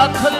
같은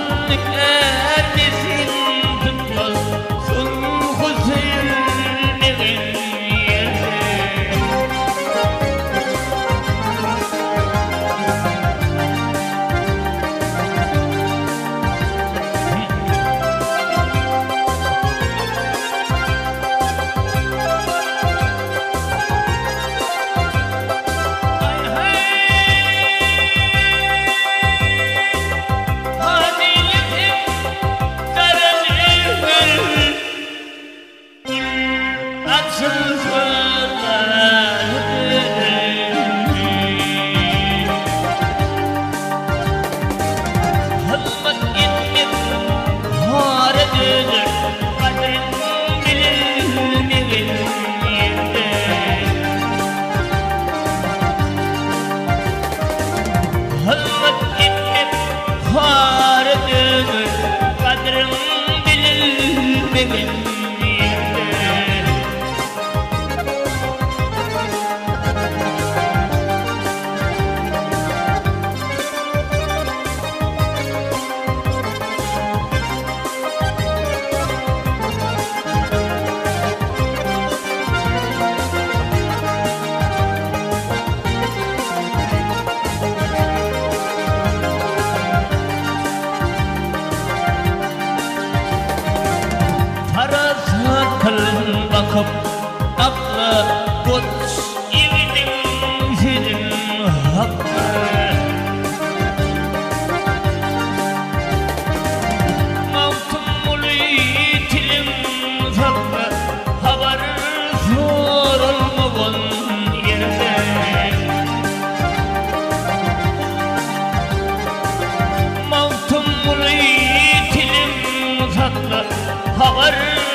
bakıp akla Koç evinin senin hakkı Mavtum uluy tilim saklı Haber sorulmavan yerde Mavtum uluy tilim saklı Haber